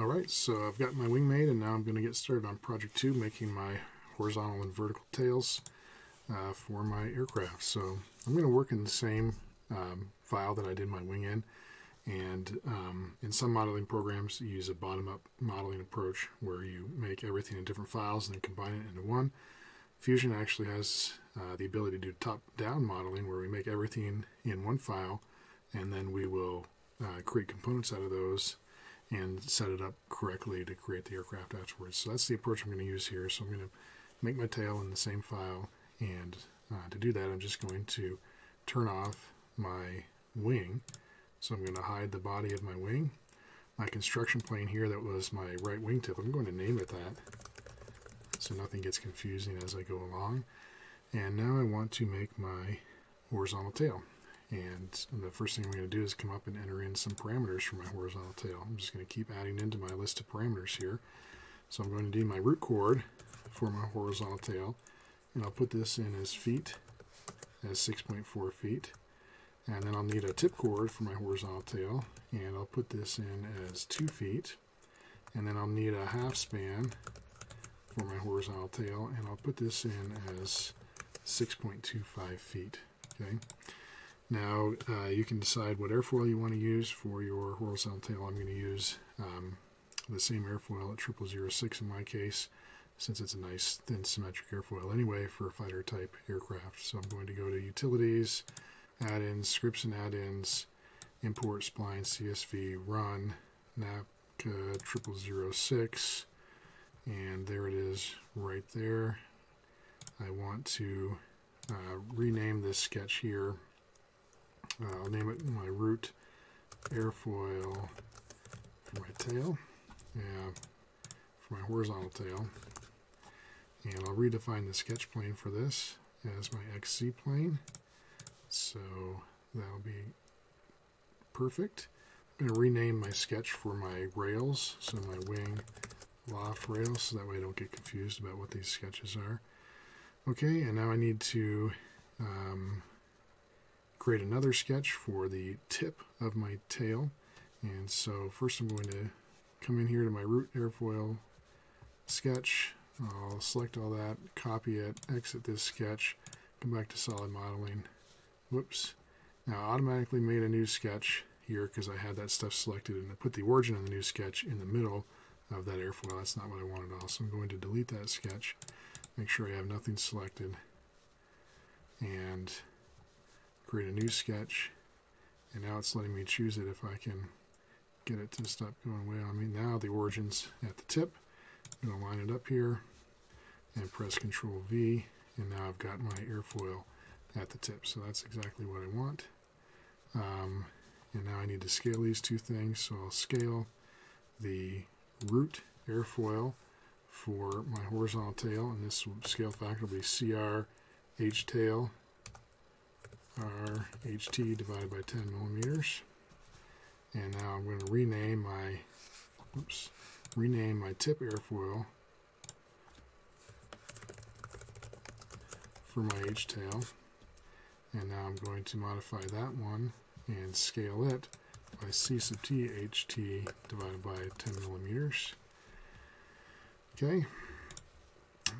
Alright, so I've got my wing made and now I'm going to get started on project 2 making my horizontal and vertical tails uh, for my aircraft. So I'm going to work in the same um, file that I did my wing in and um, in some modeling programs you use a bottom-up modeling approach where you make everything in different files and then combine it into one. Fusion actually has uh, the ability to do top-down modeling where we make everything in one file and then we will uh, create components out of those and set it up correctly to create the aircraft afterwards. So that's the approach I'm going to use here. So I'm going to make my tail in the same file and uh, to do that I'm just going to turn off my wing. So I'm going to hide the body of my wing. My construction plane here that was my right wingtip, I'm going to name it that so nothing gets confusing as I go along. And now I want to make my horizontal tail. And the first thing I'm going to do is come up and enter in some parameters for my horizontal tail. I'm just going to keep adding into my list of parameters here. So I'm going to do my root chord for my horizontal tail. And I'll put this in as feet, as 6.4 feet. And then I'll need a tip chord for my horizontal tail. And I'll put this in as 2 feet. And then I'll need a half span for my horizontal tail. And I'll put this in as 6.25 feet. Okay. Now uh, you can decide what airfoil you want to use for your horizontal tail. I'm going to use um, the same airfoil at 0006 in my case since it's a nice thin symmetric airfoil anyway for a fighter type aircraft. So I'm going to go to utilities, add-ins, scripts and add-ins, import spline CSV run NACA 0006 and there it is right there. I want to uh, rename this sketch here I'll name it my root airfoil for my tail, yeah, for my horizontal tail. And I'll redefine the sketch plane for this as my XZ plane. So that'll be perfect. I'm going to rename my sketch for my rails, so my wing loft rails, so that way I don't get confused about what these sketches are. Okay, and now I need to um, create another sketch for the tip of my tail. And so first I'm going to come in here to my root airfoil sketch. I'll select all that, copy it, exit this sketch, come back to solid modeling. Whoops. Now I automatically made a new sketch here because I had that stuff selected and I put the origin of the new sketch in the middle of that airfoil. That's not what I wanted all. So I'm going to delete that sketch, make sure I have nothing selected, and create a new sketch and now it's letting me choose it if I can get it to stop going away on me. Now the origin's at the tip. I'm going to line it up here and press Control V and now I've got my airfoil at the tip. So that's exactly what I want. Um, and now I need to scale these two things. So I'll scale the root airfoil for my horizontal tail and this scale factor will be CR H tail R HT divided by 10 millimeters. And now I'm going to rename my, oops, rename my tip airfoil for my H tail. And now I'm going to modify that one and scale it by C sub T HT divided by 10 millimeters. Okay.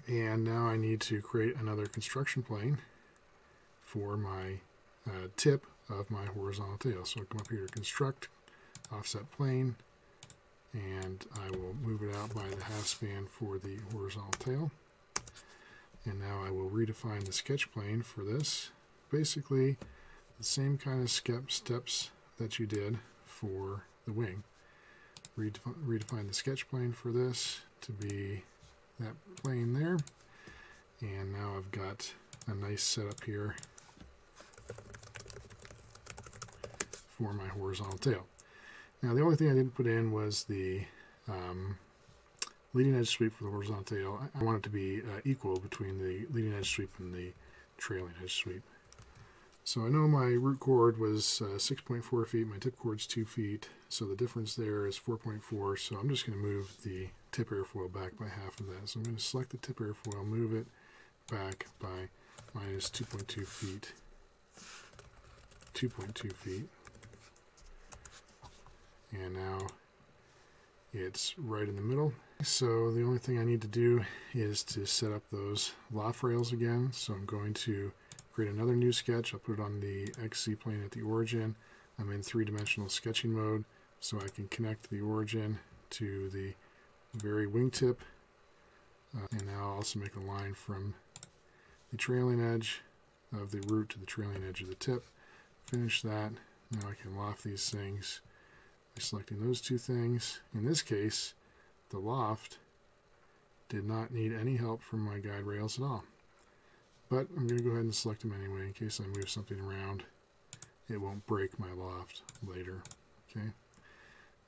And now I need to create another construction plane for my uh, tip of my horizontal tail. So I'll come up here to construct, offset plane, and I will move it out by the half span for the horizontal tail. And now I will redefine the sketch plane for this. Basically, the same kind of steps that you did for the wing. Redefine the sketch plane for this to be that plane there. And now I've got a nice setup here for my horizontal tail. Now the only thing I didn't put in was the um, leading edge sweep for the horizontal tail. I want it to be uh, equal between the leading edge sweep and the trailing edge sweep. So I know my root chord was uh, 6.4 feet, my tip chord's 2 feet, so the difference there is 4.4, so I'm just going to move the tip airfoil back by half of that. So I'm going to select the tip airfoil, move it back by minus 2.2 feet, 2.2 feet. And now it's right in the middle. So the only thing I need to do is to set up those loft rails again. So I'm going to create another new sketch. I'll put it on the XZ plane at the origin. I'm in three-dimensional sketching mode so I can connect the origin to the very wingtip. Uh, and now I'll also make a line from the trailing edge of the root to the trailing edge of the tip. Finish that. Now I can loft these things by selecting those two things. In this case, the loft did not need any help from my guide rails at all. But I'm going to go ahead and select them anyway in case I move something around. It won't break my loft later. Okay.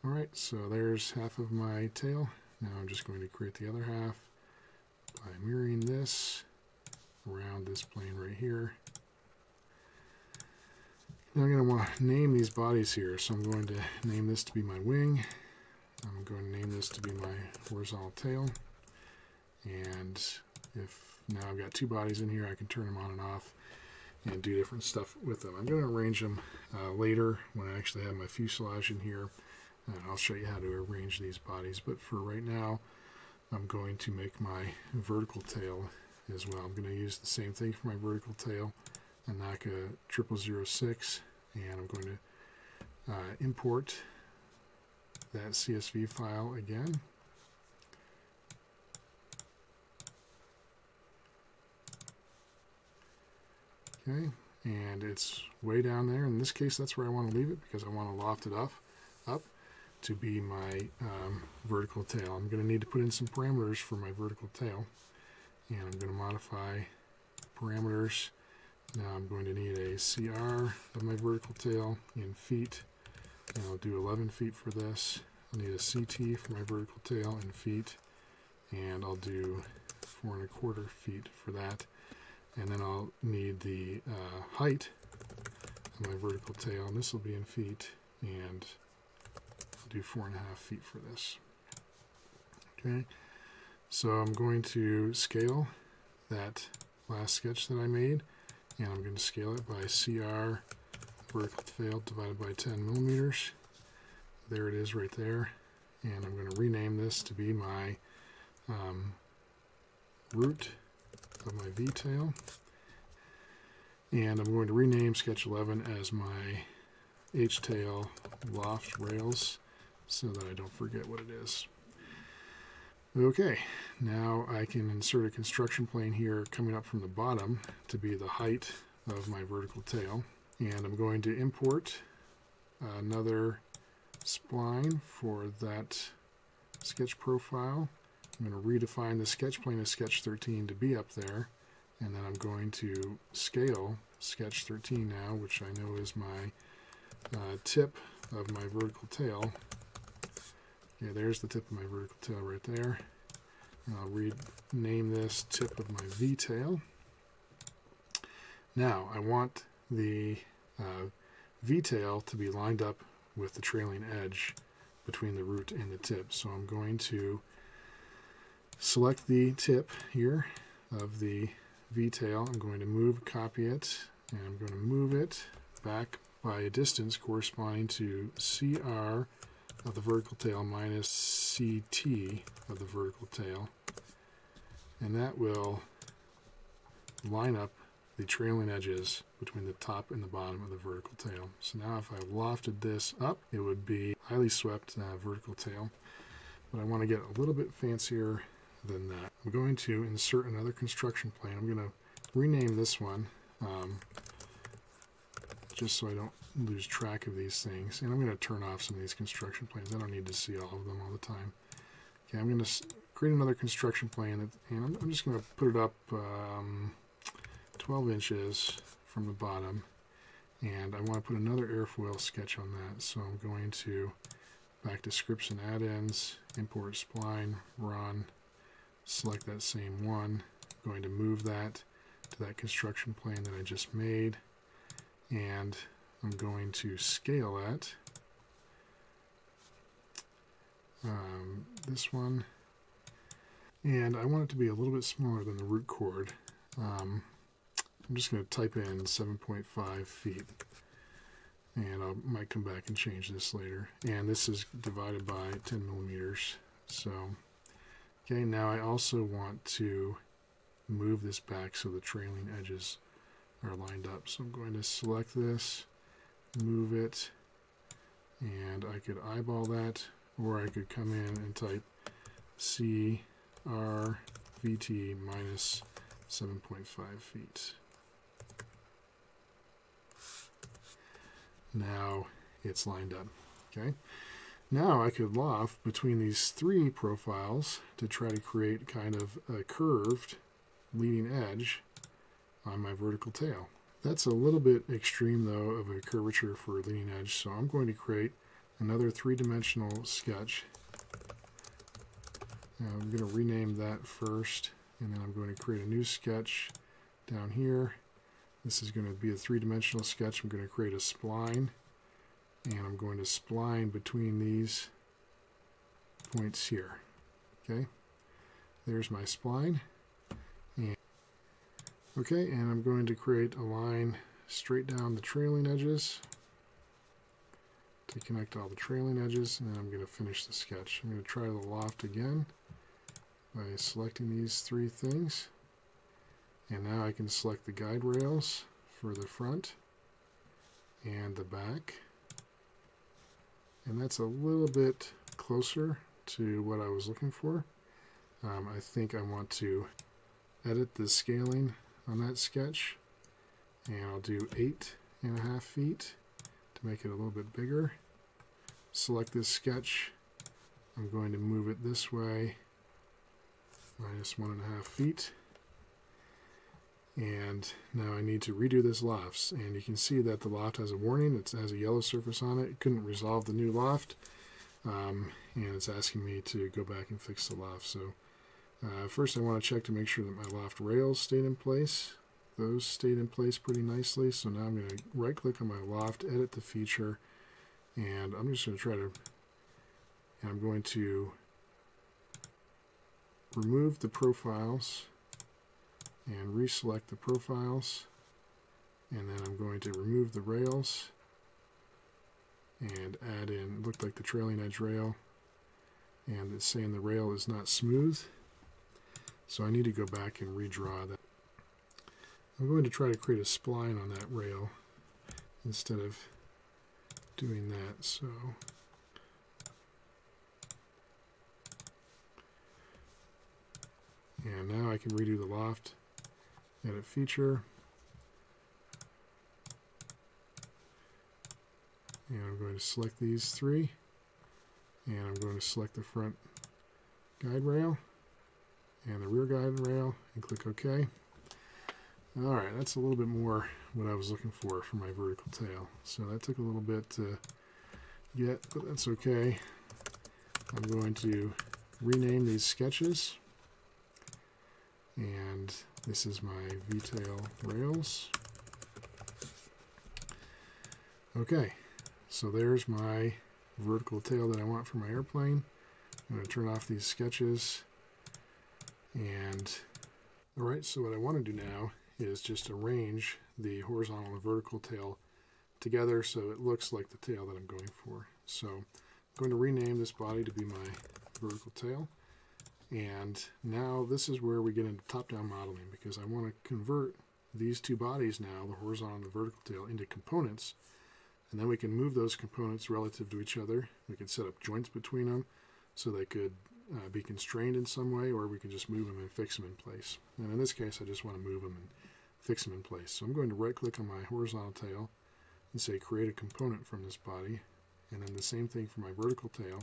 Alright, so there's half of my tail. Now I'm just going to create the other half by mirroring this around this plane right here. Now I'm going to want to name these bodies here. So I'm going to name this to be my wing. I'm going to name this to be my horizontal tail. And if now I've got two bodies in here, I can turn them on and off and do different stuff with them. I'm going to arrange them uh, later when I actually have my fuselage in here. And I'll show you how to arrange these bodies. But for right now, I'm going to make my vertical tail as well. I'm going to use the same thing for my vertical tail. NACA 0006 and I'm going to uh, import that CSV file again. Okay, and it's way down there. In this case, that's where I want to leave it because I want to loft it up, up to be my um, vertical tail. I'm going to need to put in some parameters for my vertical tail. And I'm going to modify parameters now I'm going to need a CR of my vertical tail in feet, and I'll do 11 feet for this. I'll need a CT for my vertical tail in feet, and I'll do four and a quarter feet for that. And then I'll need the uh, height of my vertical tail, and this will be in feet, and I'll do four and a half feet for this. Okay, so I'm going to scale that last sketch that I made and I'm going to scale it by CR vertical tail divided by 10 millimeters. There it is right there. And I'm going to rename this to be my um, root of my V-tail. And I'm going to rename sketch 11 as my H-tail loft rails so that I don't forget what it is. Okay, now I can insert a construction plane here coming up from the bottom to be the height of my vertical tail. And I'm going to import another spline for that sketch profile. I'm going to redefine the sketch plane of sketch 13 to be up there. And then I'm going to scale sketch 13 now, which I know is my uh, tip of my vertical tail yeah, there's the tip of my vertical tail right there. I'll rename this tip of my V-tail. Now, I want the uh, V-tail to be lined up with the trailing edge between the root and the tip. So I'm going to select the tip here of the V-tail. I'm going to move, copy it, and I'm going to move it back by a distance corresponding to CR of the vertical tail minus CT of the vertical tail. And that will line up the trailing edges between the top and the bottom of the vertical tail. So now if I lofted this up, it would be highly swept uh, vertical tail. But I want to get a little bit fancier than that. I'm going to insert another construction plane. I'm going to rename this one um, just so I don't lose track of these things. And I'm going to turn off some of these construction planes. I don't need to see all of them all the time. Okay, I'm going to create another construction plane, and I'm, I'm just going to put it up um, 12 inches from the bottom. And I want to put another airfoil sketch on that. So I'm going to back to scripts and add-ins, import spline, run, select that same one. I'm going to move that to that construction plane that I just made. And I'm going to scale that. Um, this one. And I want it to be a little bit smaller than the root chord. Um, I'm just going to type in 7.5 feet. and I might come back and change this later. And this is divided by 10 millimeters. So, okay, now I also want to move this back so the trailing edges are lined up. So I'm going to select this, move it, and I could eyeball that, or I could come in and type CRVT minus 7.5 feet. Now it's lined up. Okay. Now I could loft between these three profiles to try to create kind of a curved leading edge on my vertical tail. That's a little bit extreme though of a curvature for a leading edge, so I'm going to create another three-dimensional sketch. Now I'm going to rename that first, and then I'm going to create a new sketch down here. This is going to be a three-dimensional sketch. I'm going to create a spline, and I'm going to spline between these points here. Okay, there's my spline. Okay, and I'm going to create a line straight down the trailing edges to connect all the trailing edges, and then I'm going to finish the sketch. I'm going to try the loft again by selecting these three things. And now I can select the guide rails for the front and the back. And that's a little bit closer to what I was looking for. Um, I think I want to edit the scaling on that sketch. And I'll do eight and a half feet to make it a little bit bigger. Select this sketch. I'm going to move it this way, minus one and a half feet and now I need to redo this loft and you can see that the loft has a warning it has a yellow surface on it it couldn't resolve the new loft um, and it's asking me to go back and fix the loft so uh, first I want to check to make sure that my loft rails stayed in place. Those stayed in place pretty nicely so now I'm going to right click on my loft edit the feature and I'm just going to try to I'm going to remove the profiles and reselect the profiles and then I'm going to remove the rails and add in, looked like the trailing edge rail and it's saying the rail is not smooth so I need to go back and redraw that. I'm going to try to create a spline on that rail instead of doing that so and now I can redo the loft edit feature. And I'm going to select these three. And I'm going to select the front guide rail and the rear guide rail and click OK. Alright, that's a little bit more what I was looking for for my vertical tail. So that took a little bit to get, but that's okay. I'm going to rename these sketches and this is my V-tail rails. Okay, so there's my vertical tail that I want for my airplane. I'm going to turn off these sketches. And, alright, so what I want to do now is just arrange the horizontal and vertical tail together so it looks like the tail that I'm going for. So I'm going to rename this body to be my vertical tail. And now this is where we get into top-down modeling because I want to convert these two bodies now, the horizontal and the vertical tail, into components. And then we can move those components relative to each other. We can set up joints between them so they could uh, be constrained in some way, or we can just move them and fix them in place. And in this case, I just want to move them and fix them in place. So I'm going to right-click on my horizontal tail and say create a component from this body. And then the same thing for my vertical tail.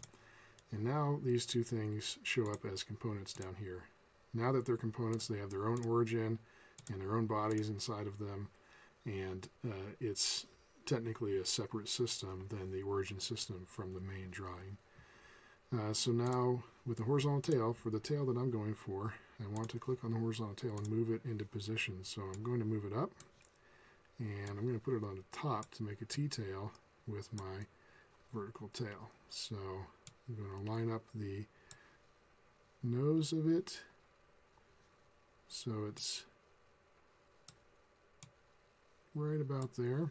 And now these two things show up as components down here. Now that they're components, they have their own origin and their own bodies inside of them, and uh, it's technically a separate system than the origin system from the main drawing. Uh, so now with the horizontal tail, for the tail that I'm going for, I want to click on the horizontal tail and move it into position. So I'm going to move it up, and I'm going to put it on the top to make a T-tail with my vertical tail. So I'm going to line up the nose of it so it's right about there.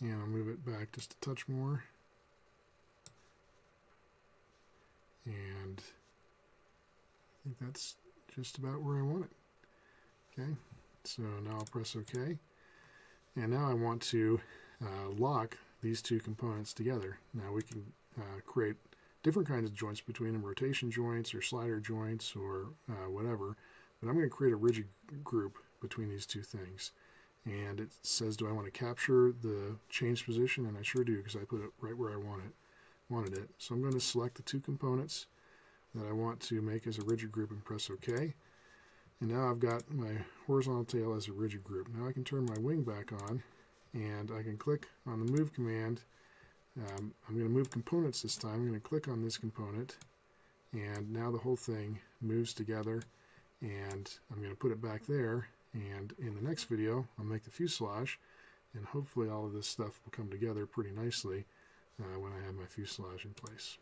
And I'll move it back just a touch more. And I think that's just about where I want it. Okay, so now I'll press OK. And now I want to uh, lock these two components together. Now we can uh, create different kinds of joints between them, rotation joints or slider joints or uh, whatever. But I'm going to create a rigid group between these two things. And it says, do I want to capture the change position? And I sure do because I put it right where I want it, wanted it. So I'm going to select the two components that I want to make as a rigid group and press OK. And now I've got my horizontal tail as a rigid group. Now I can turn my wing back on and I can click on the move command. Um, I'm going to move components this time. I'm going to click on this component and now the whole thing moves together and I'm going to put it back there and in the next video I'll make the fuselage and hopefully all of this stuff will come together pretty nicely uh, when I have my fuselage in place.